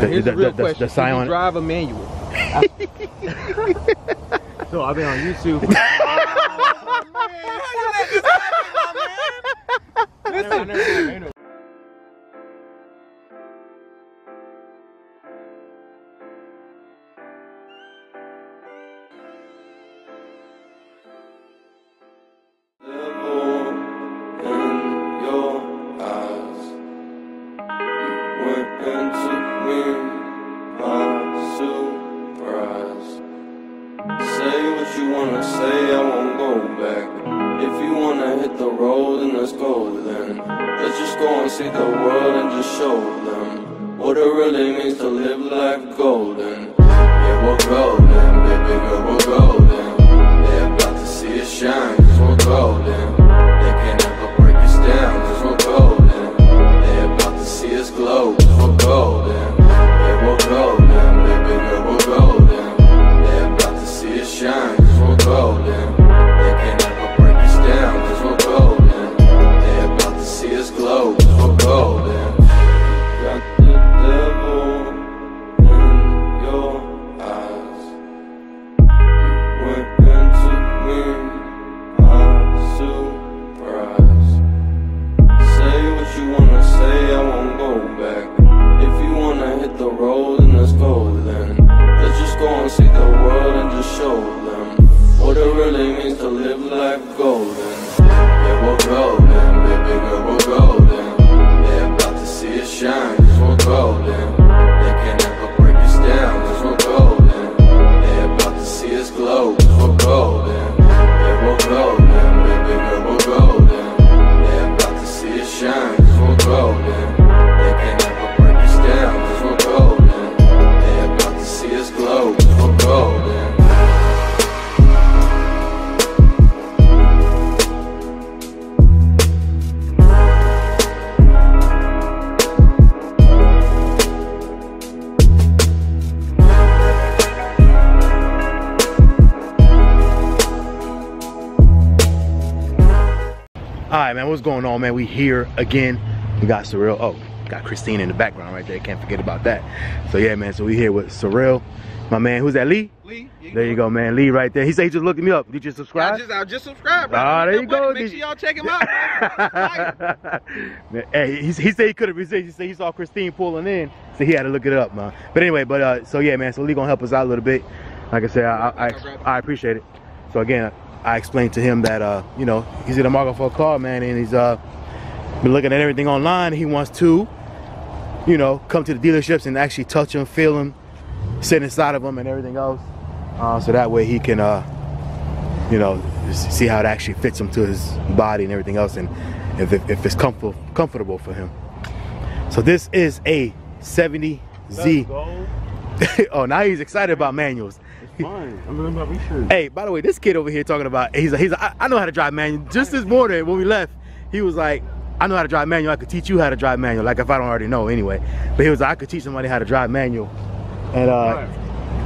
The, Here's the, the, real the, the, question. the sign Can you drive a manual? So I've been on YouTube. Listen, it means to live life golden. Man, what's going on, man? We here again. We got Surreal. Oh, got Christine in the background right there. Can't forget about that. So yeah, man. So we here with Surreal, my man. Who's that? Lee. Lee, There you go, man. Lee, right there. He said he just looked me up. Did you I subscribe? just, I just subscribed. bro. Ah, there you go. Make sure y'all check him out. Man, hey, he, he said he could have. He said, he said he saw Christine pulling in, so he had to look it up, man. But anyway, but uh, so yeah, man. So Lee gonna help us out a little bit. Like I said, I I, I, I appreciate it. So again, I explained to him that uh, you know, he's in the market for a car, man, and he's uh been looking at everything online. He wants to, you know, come to the dealerships and actually touch them, feel them, sit inside of them, and everything else. Uh, so that way he can, uh, you know, see how it actually fits him to his body and everything else, and if, if, if it's comfortable comfortable for him. So this is a 70Z. Oh, now he's excited about manuals. Fine. I'm doing my research. Hey, by the way, this kid over here talking about he's he's I, I know how to drive manual. Just this morning when we left, he was like, I know how to drive manual. I could teach you how to drive manual. Like if I don't already know anyway. But he was like, I could teach somebody how to drive manual. And uh, Right.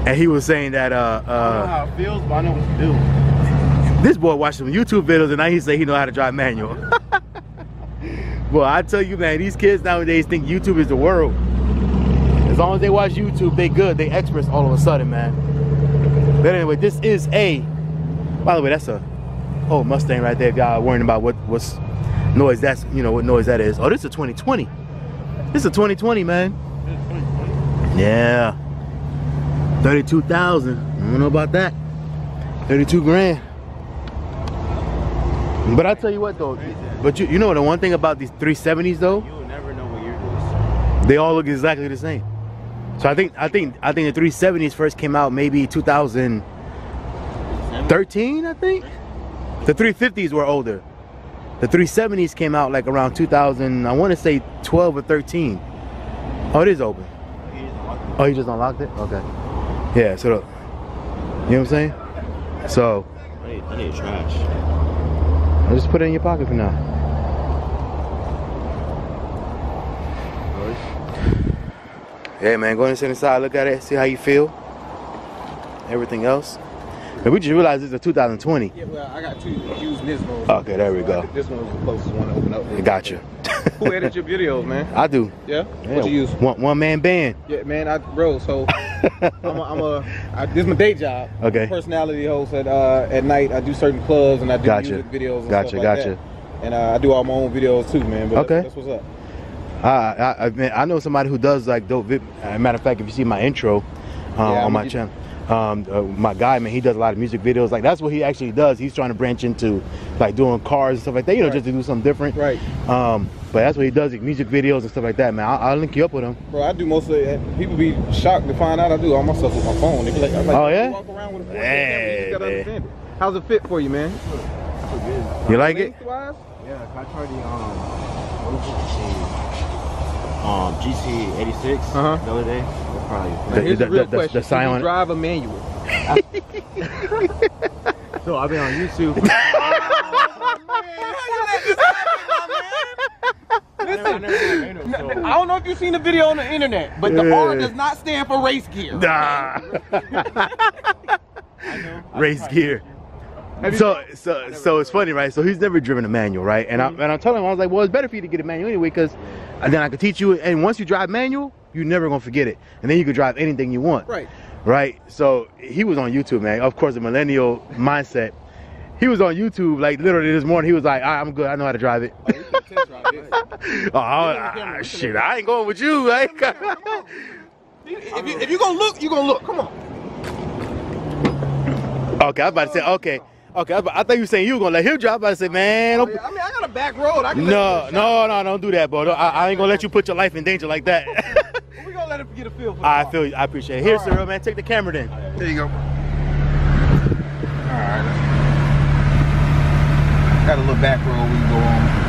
and he was saying that uh, I don't know uh, how it feels, but I know what to do. this boy watched some YouTube videos and now he say he know how to drive manual. well, I tell you, man, these kids nowadays think YouTube is the world. As long as they watch YouTube, they good. They experts all of a sudden, man. But anyway, this is a. By the way, that's a old Mustang right there. If y'all worrying about what what's noise that's you know what noise that is. Oh, this is a 2020. This is a 2020, man. Yeah. 32,000. I don't know about that. 32 grand. But I tell you what though, but you you know the one thing about these 370s though, You will never know what year it is. they all look exactly the same. So I think I think I think the 370s first came out maybe 2013, I think. The 350s were older. The 370s came out like around 2000, I want to say 12 or 13. Oh, it is open. Oh, you just unlocked it? Okay. Yeah, so, the, you know what I'm saying? So, I need, I need trash. I'll just put it in your pocket for now. Yeah, man, go ahead and sit inside, look at it, see how you feel. Everything else. And we just realized this is a 2020. Yeah, well, I got two used Nismo. Okay, there we go. This one was the closest one to open up. Gotcha. Who edits your videos, man? I do. Yeah. Yeah, What you use? One one man band. Yeah, man. I bro. So I'm a, I'm a I, this is my day job. Okay. Personality host at uh, at night. I do certain clubs and I do Gotcha. music videos. Gotcha, like gotcha. That. And uh, I do all my own videos too, man. But Okay. That's what's up. I, I, I, man, I know somebody who does like dope. Vid- uh, matter of fact, if you see my intro um, Yeah, on I'ma my channel, um, uh, my guy, man, he does a lot of music videos. Like that's what he actually does. He's trying to branch into like doing cars and stuff like that. You know, Right. just to do something different. Right. Um, but that's what he does, like, music videos and stuff like that, man. I'll, I'll link you up with him. Bro, I do most of it. People be shocked to find out I do all my stuff with my phone. They be like, I'm like Oh, yeah? Walk around with a 4K Hey, camera, you just gotta man. understand it. How's it fit for you, man? It's good. You like it? Lengthwise? Yeah, I tried the um, it? Um GT 86 Uh-huh. the other day. That's probably The- Here's the- the, real the- the- question. the Can you drive a manual? so I've been on YouTube. Listen, I don't know if you've seen the video on the internet, but the R does not stand for race gear. Nah. Race gear. So so so it's funny, right? So he's never driven a manual, right? And I mm-hmm. and I'm telling him, I was like, well, it's better for you to get a manual anyway, because then I could teach you. And once you drive manual, you're never gonna forget it, and then you could drive anything you want, Right. right? So he was on YouTube, man. Of course, the millennial mindset. He was on YouTube like literally this morning. He was like, "All right, I'm good. I know how to drive it." Oh, can drive this. oh, I- shit, I ain't going with you, like. If, you, if you gonna look, you gonna look. Come on. okay, I was about to say, okay, okay. I, I thought you were saying you were gonna let him drop. I was about to say, man, oh, I don't, mean, I got a back road. I can No, no, no, don't do that, bro. I, I ain't gonna let you put your life in danger like that. We gonna let him get a feel for the I feel you. I appreciate it. Here, All right. Cyril, man, take the camera then. There you go. Alright. Got a little back road we can go on.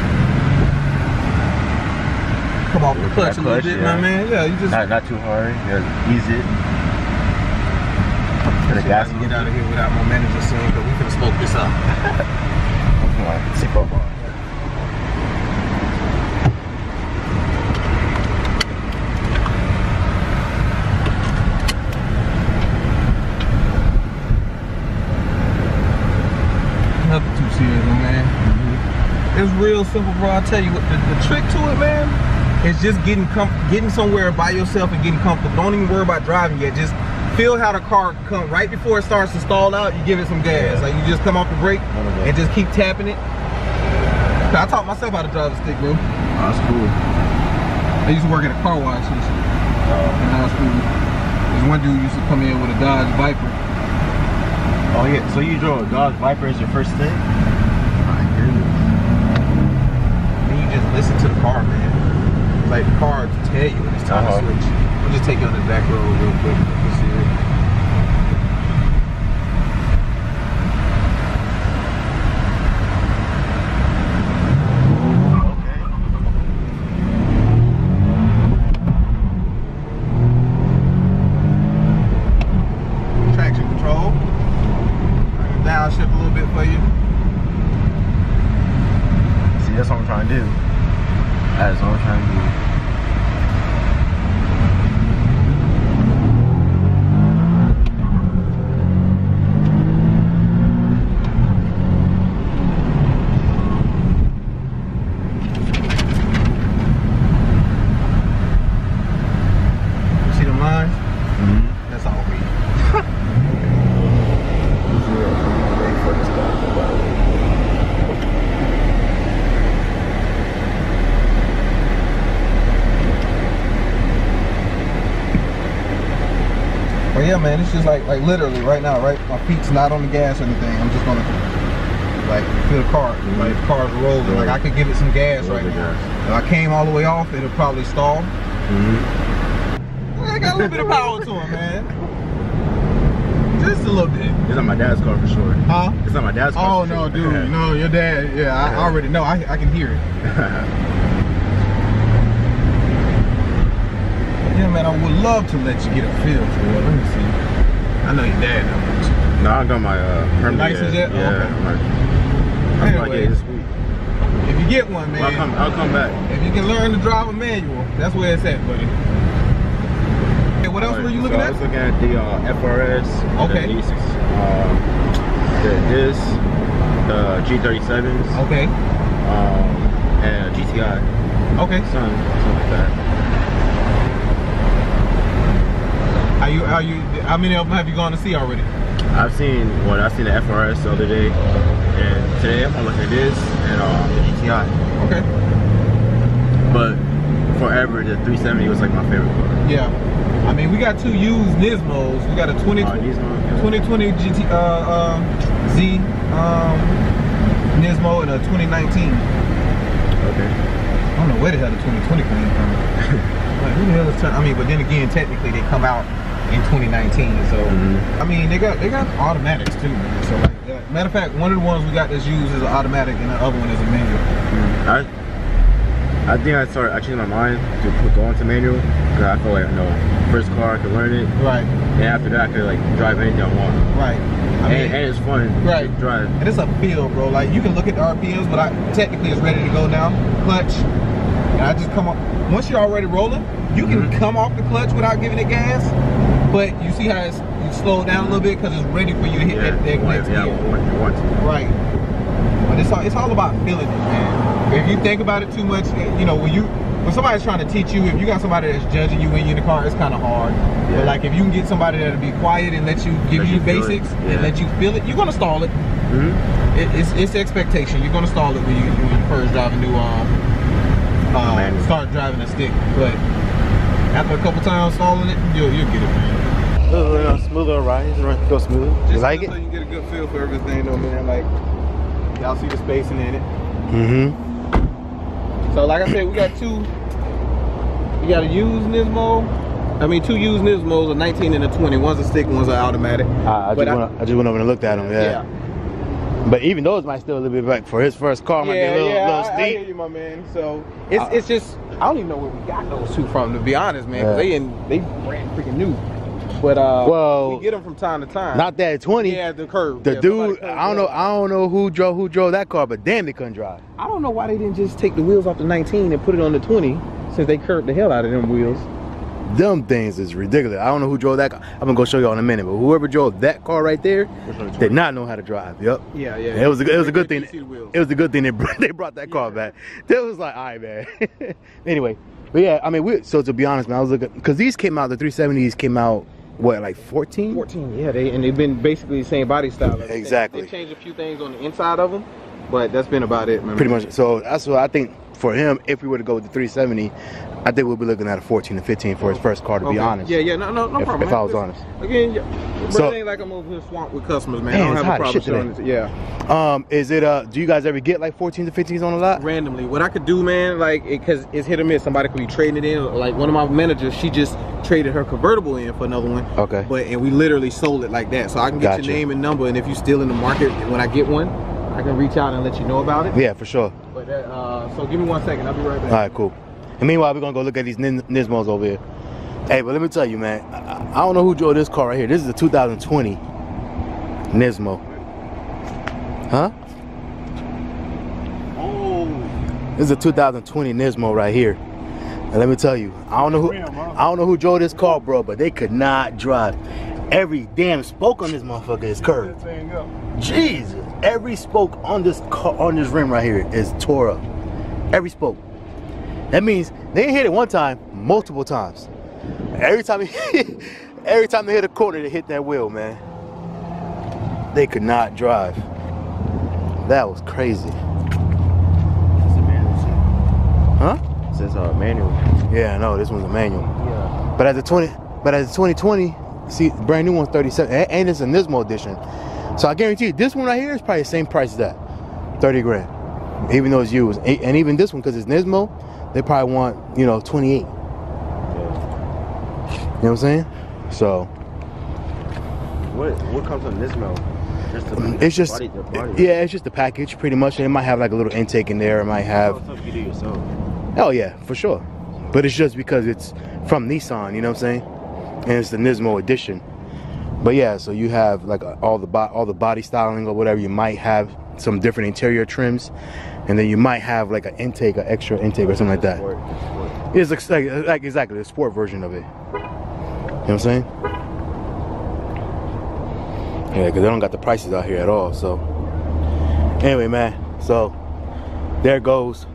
Come off the clutch a little clutch, bit, yeah. my man. Yeah, you just not not too hard. Yeah, ease it. Shit, gas can get out of here without my manager seeing, but we can smoke this up. Come on, on. Nothing man. It's real simple, bro. I tell you what, the, the trick to it, man, is just getting com- getting somewhere by yourself and getting comfortable. Don't even worry about driving yet. Just feel how the car come right before it starts to stall out. You give it some gas. Like you just come off the brake and just keep tapping it. I taught myself how to drive a stick, bro. Oh, that's cool. I used to work at a car wash in in high school. There's one dude used to come in with a Dodge Viper. Oh yeah, so you drove a Dodge Viper as your first thing? My goodness. Then you just listen to the car, man. Like the car to tell you when it's time Uh-huh. to switch. I'll just take you on the back road real quick. Let's see it. Traction control. Downshift a little bit for you. See, that's what I'm trying to do. That's what I'm trying to do. See the lines? Mm-hmm. That's all me. But yeah, man, it's just like like literally right now, right? My feet's not on the gas or anything. I'm just gonna like feel the car, like the car's rolling. Like I could give it some gas right Roll the now. gas. If I came all the way off, it'll probably stall. Mm-hmm. I got a little bit of power to it, man. Just a little bit. It's not my dad's car for sure. Huh? It's not my dad's car. Oh no, sure. dude, no, your dad. Yeah, I, I already know. I, I can hear it. Yeah, man, I would love to let you get a feel for it. Let me see. I know your dad knows. no, I got my uh, permit. license yet? Oh, Yeah. okay. I'm like, Anyway. like, this week. If you get one, man, I'll come. I'll come back. if you can learn to drive a manual, that's where it's at, buddy. Okay, what else were you looking so I at? was looking at the uh, FRS, Okay. the E6, um, the this, the G37s, Okay. um, and GTI. Okay. Something, something like that. How you? How you? How many of them have you gone to see already? I've seen what I've seen the FRS the other day, and today I'm gonna look at this and um, the GTI. Okay. But forever, the 370 was like my favorite car. Yeah. I mean, we got two used Nismos. We got a 20, Uh, yeah. 2020 GT uh, um, Z um, Nismo and a 2019. Okay. I don't know where the hell the 2020 came from. like, who the hell is? I mean, but then again, technically they come out in 2019. So Mhm. I mean, they got they got automatics too. Man. So like, yeah. matter of fact, one of the ones we got that's used is an automatic, and the other one is a manual. I I think I started I changed my mind to put, go into manual because I feel like no first car I could learn it, Right. and after that I could like drive anything I want. Right. I mean, and, and it's fun Right. to drive. And it's a feel, bro. Like you can look at the RPMs, but I technically it's ready to go now. Clutch. And I just come up. Once you're already rolling, you can Mhm. come off the clutch without giving it gas. But you see how it's you slow down a little bit because it's ready for you to hit Yeah, that, that next yeah, gear. want, want to. Right. But it's all it's all about feeling it, man. If you think about it too much, eh, you know, when you when somebody's trying to teach you, if you got somebody that's judging you when you're in the car, it's kind of hard. Yeah. But like if you can get somebody that'll be quiet and let you give Let you you basics yeah. and let you feel it, you're gonna stall it. hmm It, it's it's expectation. You're gonna stall it when you when you first drive a new um uh, start driving a stick. But after a couple times stalling it, you'll you'll get it, man. A little smoother ride. It's Go smooth. You like it? so you get a good feel for everything, though, man. Like y'all see the spacing in it. Mm-hmm. So like I said, we got two. We got a used Nismo. I mean, two used Nismos, a 19 and a 20. One's a stick, one's an automatic. I, I, But just I- went, I just went over and looked at them. Yeah. But even those might still a little bit back for his first car. Might be a little, yeah, little I, I hear you, my man. So it's Uh, it's just I don't even know where we got those two from, to be honest, man. Yeah. they in they brand freaking new. But uh, Well, we get them from time to time. Not that 20. yeah, the curve. The Yeah, dude, I don't know. I don't know who drove who drove that car, but damn, they couldn't drive. I don't know why they didn't just take the wheels off the 19 and put it on the 20, since they curved the hell out of them wheels. Them things is ridiculous. I don't know who drove that car. I'm gonna go show you all in a minute, but whoever drove that car right there did not know how to drive. Yep. Yeah, yeah. It was a, it was a good thing. see the wheels. It was a good thing they brought, they brought that car back. That was like, all right, man. anyway, but yeah, I mean, we, so to be honest, man, I was looking because these came out. The 370s came out what, like 14? 14, yeah, they and they've been basically the same body style. Exactly. They changed a few things on the inside of them, but that's been about it, man. Pretty much. So that's what I think for him. If we were to go with the 370, I think we'll be looking at a 14 to 15 for his first car. To be honest. Yeah, yeah, no, no, no If- problem. if I man. was honest. Again, yeah, but So- it ain't like I'm over here swamped with customers, man. Man, I don't have a problem shit showing it. Yeah, Um, is it uh? Do you guys ever get like 14 to 15s on a lot? randomly. What I could do, man, like, because it's hit or miss. Somebody could be trading it in. Like one of my managers, she just traded her convertible in for another one. Okay. But and we literally sold it like that. So I can get Gotcha. your name and number, and if you're still in the market, when I get one, I can reach out and let you know about it. Yeah, for sure. That, uh, so give me one second. I'll be right back. All right, cool. And meanwhile, we're gonna go look at these Nis- Nismos over here. Hey, but let me tell you, man, I, I don't know who drove this car right here. This is a 2020 Nismo. Huh? Oh, This is a 2020 Nismo right here. And let me tell you, I don't know who I don't know who drove this car, bro, but they could not drive. Every damn spoke on this motherfucker is curved. Jesus, every spoke on this car on this rim right here is tore up. Every spoke. That means they hit it one time, multiple times. Every time every time they hit a corner, they hit that wheel, man. They could not drive. That was crazy. It's a manual shit. Huh? It says uh, manual. Yeah, no, this one's a manual. yeah. But as a 20, but as a 2020, see, brand new one's 37, and, and it's a Nismo edition. So I guarantee you, this one right here is probably the same price as that, 30 grand, even though it's used. And even this one, because it's Nismo, they probably want, you know, 28. You know what I'm saying? So What what comes on Nismo? Just the, it's just, body, body. yeah, it's just the package pretty much. And it might have like a little intake in there. It might have, Stuff you do yourself. oh yeah, for sure. But it's just because it's from Nissan, you know what I'm saying? And it's the Nismo edition. But yeah, so you have like uh, all the all the body styling or whatever. You might have some different interior trims, and then you might have like an intake, an extra intake or something like that. Sport, sport. It's like, like exactly the sport version of it. You know what I'm saying? Yeah, because they don't got the prices out here at all. So anyway, man. So there goes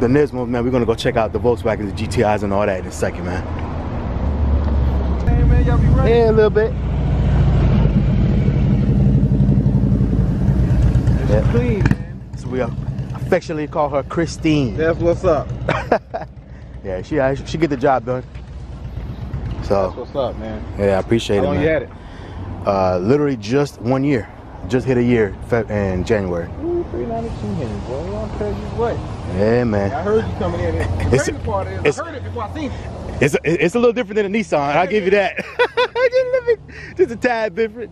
the Nismo, man. We're gonna go check out the Volkswagens, the GTIs, and all that in a second, man. Man, y'all be ready? Yeah, a little bit. Yeah. Clean, man. So we affectionately call her Christine. That's what's up. Yeah, she uh, she get the job done. That's So what's up, man. yeah, I appreciate How it, long man. you had it? Uh, literally just one year, just hit a year in January. Ooh, 392 Hemi, boy. Tell you what. Yeah, I heard you coming in. The crazy part is, I heard it before I seen it. It's it's a little different than a Nissan. I'll give you that. just, a bit- just a tad different.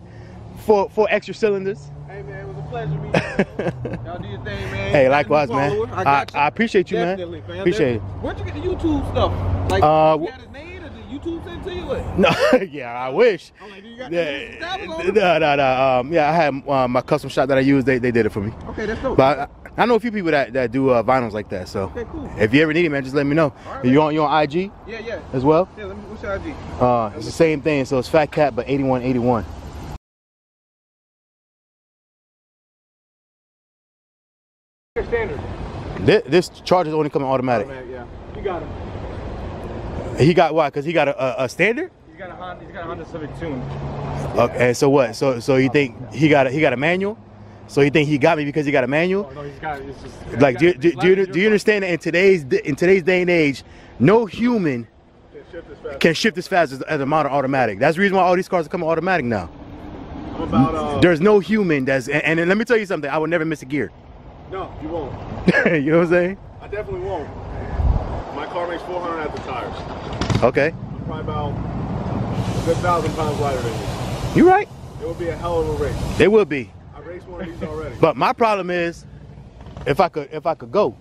Four four extra cylinders. Hey man, it was a pleasure meeting you. Y'all do your thing, man. Hey, likewise, got a new man. I, I. I appreciate you, Definitely, man. man. Appreciate it. Where'd you get the YouTube stuff? Like, Uh, you got his name or did YouTube send to you? What? No, yeah, I wish. I'm like, do you got Yeah, that on no, no, no. Um, yeah, I had uh, my custom shop that I use. They, they did it for me. Okay, that's dope. But I, I know a few people that, that do uh, vinyls like that. So okay, cool. if you ever need it, man, just let me know. Right, you on you on IG Yeah, yeah. as well? Yeah, let me, what's your IG? Uh, it's the same thing. So it's Fat Cat, but 8181. Standard. This, this charger's only coming automatic. yeah. You got him. He got why? Cause he got a, a, a standard. He's got a Honda. He's got a Honda Civic Tune. Okay. So what? So so you think he got a, he got a manual? So you think he got me because he got a manual? no, he's got. It's just. Like, do you, do, do, you, do you understand that in today's in today's day and age, no human can shift as fast as, as a modern automatic. That's the reason why all these cars are coming automatic now. About, uh, There's no human that's and, and let me tell you something. I would never miss a gear. no, you won't. you know what I'm saying? I definitely won't. My car makes 400 at the tires. Okay. I'm probably about a good thousand pounds lighter than you. You're right. It would be a hell of a race. It will be. I raced one of these already. But my problem is, if I could, if I could go,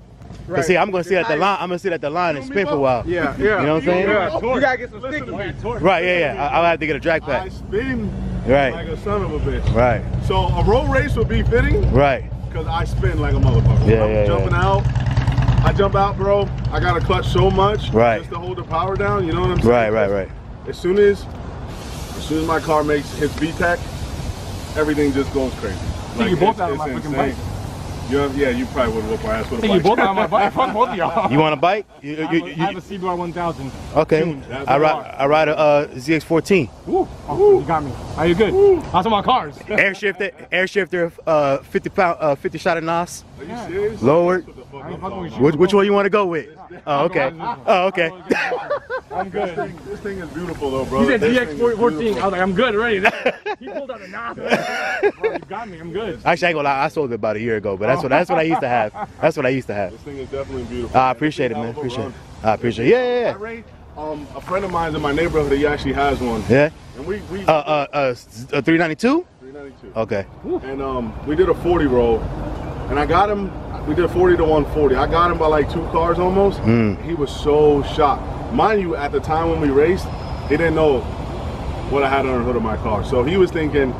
cause see, I'm gonna sit at the line. I'm gonna sit at the line and spin for a while. yeah, yeah. You know what I'm saying? Yeah, You gotta get some sticky. Right? Yeah, yeah. I, I'll have to get a drag pack. I pack. spin Right. like a son of a bitch. Right. So a road race would be fitting Right. because I spin like a motherfucker. Yeah, I'm yeah, jumping yeah. out. I jump out, bro. I got to clutch so much Right. just to hold the power down. You know what I'm saying? Right. Right. Right. As soon as, as soon as my car makes hits VTEC, everything just goes crazy. You both out on it's my freaking insane. bike. You have, yeah, you probably would whoop our ass with a I think bike. you both on my bike. Fuck both of y'all. You want a bike? You, you, I you, have, have a CBR 1000. okay. That's I a ride. lot. I ride a uh, ZX14. Woo. Oh, you got me. Are you good? I was talking about cars. Air shifter. Air shifter. Uh, 50 pound. Uh, 50 shot of NOS. Are you serious? Lowered. That's what the fuck I I'm ain't fucking talking with about. you. Which, which one you want to go with? Oh, okay. Oh, okay. I'm good. This thing is beautiful though, bro. He said This thing ZX14. I was like, I'm good already. he pulled out a knob. Bro, you got me. I'm good. Actually, I ain't gonna lie. I sold it about a year ago, but that's what that's what I used to have. That's what I used to have. This thing is definitely beautiful. I appreciate it, man. Appreciate it. I appreciate it. Yeah, yeah, yeah. rate, um, a friend of mine's in my neighborhood, he actually has one. Yeah. And we, we, Uh, uh, uh, uh 392. 392. Okay. And um, we did a 40 roll, and I got him. We did 40 to 140. I got him by like two cars almost. Mm. He was so shocked. Mind you, at the time when we raced, he didn't know what I had under the hood of my car. So he was thinking,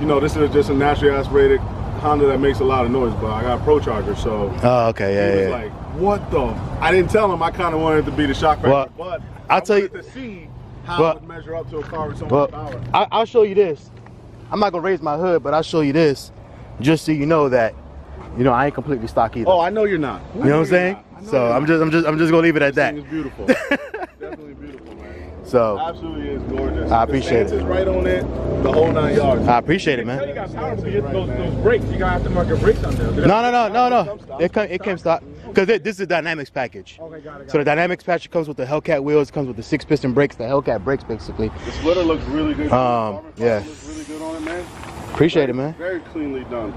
you know, this is just a naturally aspirated Honda that makes a lot of noise, but I got a Pro Charger, so Oh, okay. he Yeah, was yeah. like, "What the?" I didn't tell him. I kind of wanted it to be the shock factor, Well, but I'll I tell you- to see how Well- it would measure up to a car with so much Well, power. I, I'll show you this. I'm not gonna raise my hood, but I'll show you this, just so you know that, you know, I ain't completely stock either. Oh, I know you're not. you know what I'm saying? So I'm just, I'm just, I'm just gonna leave it at This that. thing is beautiful. Definitely beautiful, man. So Absolutely is gorgeous. I appreciate the it. right on it, the whole nine yards. I appreciate it, You man. got power you- those, those brakes. You got aftermarket brakes on there. No, no, no, no, no. It come, it came stock because this is a dynamics package. Okay, got it. So the dynamics package comes with the Hellcat wheels, comes with the six piston brakes, the Hellcat brakes basically. The splitter looks really good. Um, The carbon fiber yeah. Looks really good on it, man. Appreciate it, man. Very cleanly done.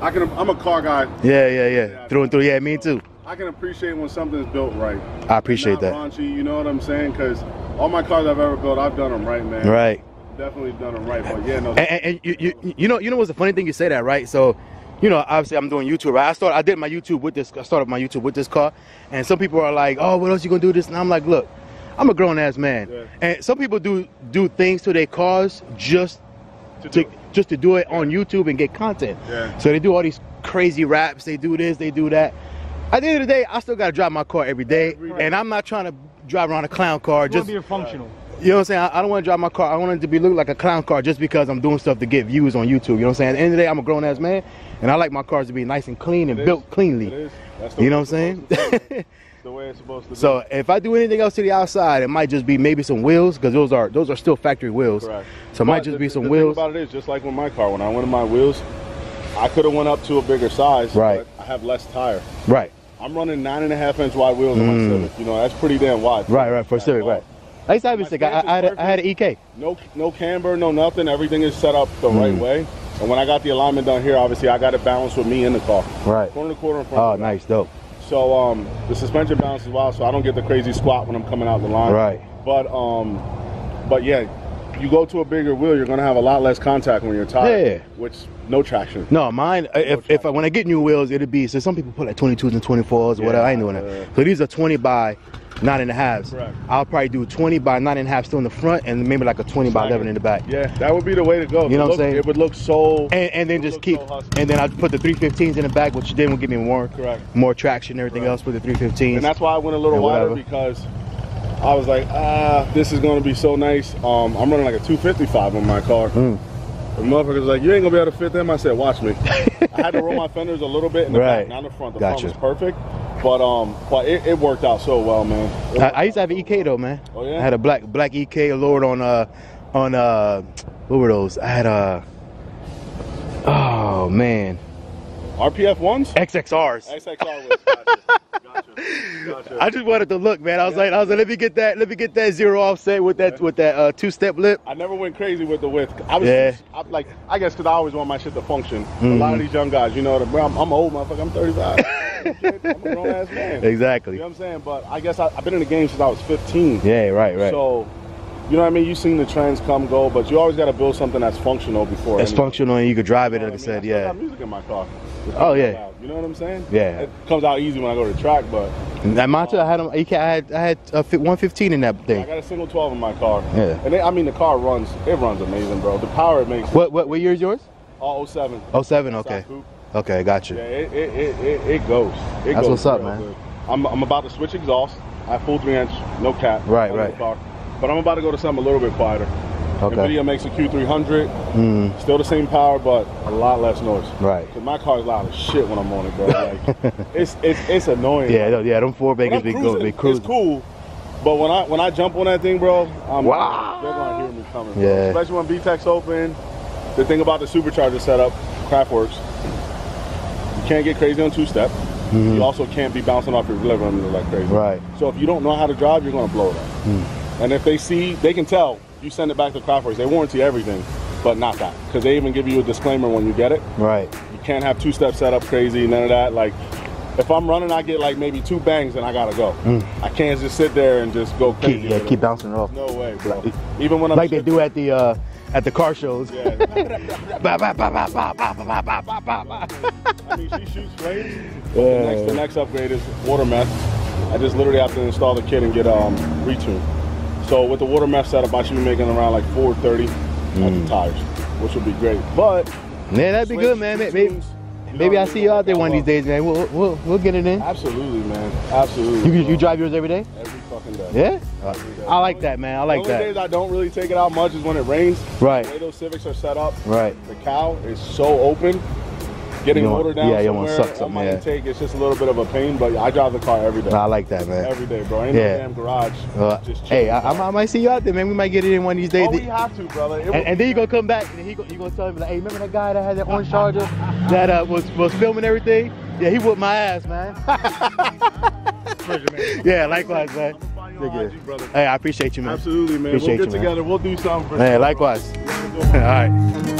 I can. I'm a car guy. Yeah, yeah, yeah. Through and through. Yeah, me too. I can appreciate when something's built right. I appreciate that. Raunchy, you know what I'm saying? Because all my cars I've ever built, I've done them right, man. Right. Definitely done them right. But yeah, no. And, and, and you, you, you know, you know what's the funny thing? You say that, right? So, you know, obviously I'm doing YouTube, right? I started, I did my YouTube with this. I started my YouTube with this car, and some people are like, "Oh, what else you gonna do this?" And I'm like, "Look, I'm a grown ass man, Yeah. and some people do do things to their cars just to to. Just to do it on YouTube and get content. Yeah. So they do all these crazy raps. They do this. They do that. At the end of the day, I still gotta drive my car every day, Every day. and I'm not trying to drive around a clown car Just just be functional. You know what I'm saying? I, I don't want to drive my car. I want it to be look like a clown car just because I'm doing stuff to get views on YouTube. You know what I'm saying? At the end of the day, I'm a grown ass man, and I like my cars to be nice and clean and It is. built cleanly. It is. That's the You know what I'm saying? to the way it's supposed to be. so if I do anything else to the outside, it might just be maybe some wheels because those are those are still factory wheels. Correct. So it might just the- be some the wheels. Thing about it is, just like with my car, when I went in my wheels, I could have went up to a bigger size. Right. But I have less tire. Right, I'm running nine and a half inch wide wheels on my Mm. Civic. You know, that's pretty damn wide. right, right. For That Civic, right. I used to have a. I, I, had a, I had an EK. No, no camber, no nothing. Everything is set up the right Mm. way. And when I got the alignment done here, obviously I got it balanced with me in the car. Right. Corner to quarter in front. Oh, nice, dope. So um, the suspension balance as well, so I don't get the crazy squat when I'm coming out the line. Right. But um, but yeah, you go to a bigger wheel, you're gonna have a lot less contact when you're tired. Yeah. Which no traction. No, mine. uh, If, if I, when I get new wheels, it'll be. So some people put like 22s and 24s or Yeah, whatever. I ain't doing that. So these are 20 by nine and a halves. Correct. I'll probably do 20 by nine and a half still in the front, and maybe like a 20 by 11 in the back. Yeah, that would be the way to go. You know what I'm saying? It would look so. And, and then just keep, so and then I put the 315s in the back, which then will give me more, Correct. more traction and everything else with the 315s. and that's why I went a little wider because I was like, ah, this is gonna be so nice. Um, I'm running like a 255 on my car. Mm. The motherfucker's like, you ain't gonna be able to fit them. I said, watch me. I had to roll my fenders a little bit in the Right. back, not in the front. The Gotcha. front was perfect, but um, but it, it worked out so well, man. I, I used to have an EK though, man. Oh, yeah? I had a black black EK Lord on uh on uh what were those? I had uh oh man. RPF ones. XXRs. XXR was. Gotcha. Gotcha. Gotcha. I just wanted to look, man. I was like, I was like, let me get that, let me get that zero offset with that, with that uh, two-step lip. I never went crazy with the width. I was Yeah. I, like, I guess because I always want my shit to function. A lot of these young guys, you know, the- bro, I'm, I'm old motherfucker. I'm 35. I'm a grown ass man. Exactly. You know what I'm saying? But I guess I, I've been in the game since I was 15. Yeah, right, right. So, you know what I mean? You've seen the trends come go, but you always got to build something that's functional before. it's anything. functional and you could drive it. You know Like I what said, mean? still yeah. got music in my car. Oh, yeah. out, You know what I'm saying? Yeah. It comes out easy when I go to the track, but And mine too. I had. I had, I had uh, fi- 115 in that thing. I got a single 12 in my car. Yeah. And they, I mean, the car runs. It runs amazing, bro. The power it makes. What, what, what year is yours? All 07. Oh, seven. Okay. Okay, got you. Yeah, it, it, it, it, goes. It That's goes what's up, man. good. I'm, I'm about to switch exhaust. I have full three inch, no cap. Right, right. Car. But I'm about to go to something a little bit quieter. Okay. Invidia makes a Q300. Mm, Still the same power, but a lot less noise. right. Cause my car's loud as shit when I'm on it, bro. Like, it's it's it's annoying. Yeah, no, yeah. Them four bakers be good. Be cruising. It's cool, but when I when I jump on that thing, bro, I'm, Wow. they're gonna hear me coming. bro. Yeah. Especially when VTEC's open. The thing about the supercharger setup, Kraftwerks, can't get crazy on two step. You also can't be bouncing off your limiter like crazy. Mm-hmm. Right. So if you don't know how to drive, you're gonna blow it up. Hmm. And if they see, they can tell. You send it back to Kraftwerks. They warranty everything, but not that, because they even give you a disclaimer when you get it. Right. You can't have two step setup crazy, none of that. Like, if I'm running, I get like maybe two bangs and I gotta go. I can't just sit there and just go crazy. Mm. Keep, yeah, keep bouncing off. No way, bro. Like- Even when I'm Like they do at the uh, at the car shows. Yeah. Mean, she shoots flames. But the next, the next upgrade is water meth. I just literally have to install the kit and get um retuned. So with the water meth setup, I should be making around like 430 mm. at the mm. tires, which would be great. But man, that'd be good, man. Maybe. You Maybe I, mean? see you out there one of these days, man. We'll, we'll, we'll get it in. Absolutely, man. Absolutely. You, you drive yours every day? Every fucking day. Yeah? Uh, day. I like that, man. I like that. The only that. days I don't really take it out much is when it rains. Right. The way those Civics are set up. Right. The cow is so open. Getting You water down yeah, you don't wanna suck something, my yeah. intake, it's just a little bit of a pain. But I drive the car every day. I like that, man. Every day, bro. Ain't Yeah. no damn garage. Uh, just hey, I, I, might- I might see you out there, man. We might get it in one of these days. Oh, we have to, brother. And, and then you gonna come back and he go, you gonna tell him like, hey, remember that guy that had that orange charger that uh, was was filming everything? Yeah, he whooped my ass, man. yeah, likewise, man. I'm gonna find you Look on good. IG, brother. Hey, I appreciate you, man. Absolutely, man. Appreciate we'll you, get man. together. We'll do something for Hey, sure, likewise. You All right.